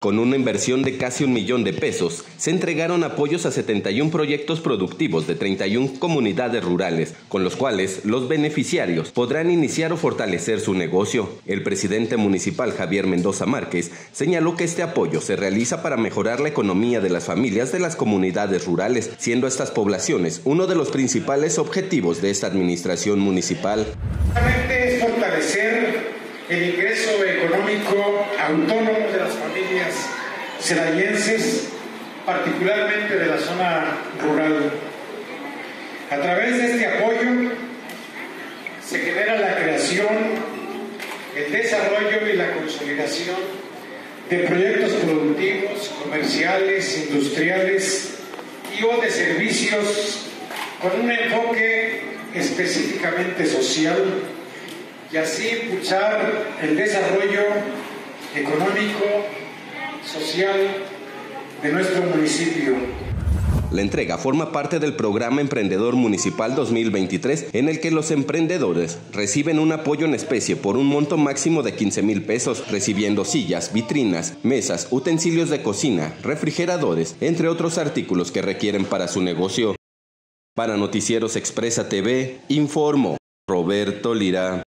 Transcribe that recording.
Con una inversión de casi un millón de pesos, se entregaron apoyos a 71 proyectos productivos de 31 comunidades rurales, con los cuales los beneficiarios podrán iniciar o fortalecer su negocio. El presidente municipal Javier Mendoza Márquez señaló que este apoyo se realiza para mejorar la economía de las familias de las comunidades rurales, siendo estas poblaciones uno de los principales objetivos de esta administración municipal. Es fortalecer el ingreso económico autónomo de las familias celayenses, particularmente de la zona rural. A través de este apoyo se genera la creación, el desarrollo y la consolidación de proyectos productivos, comerciales, industriales y o de servicios con un enfoque específicamente social y así impulsar el desarrollo económico, de nuestro municipio. La entrega forma parte del programa Emprendedor Municipal 2023, en el que los emprendedores reciben un apoyo en especie por un monto máximo de 15 mil pesos, recibiendo sillas, vitrinas, mesas, utensilios de cocina, refrigeradores, entre otros artículos que requieren para su negocio. Para Noticieros Expresa TV, informó Roberto Lira.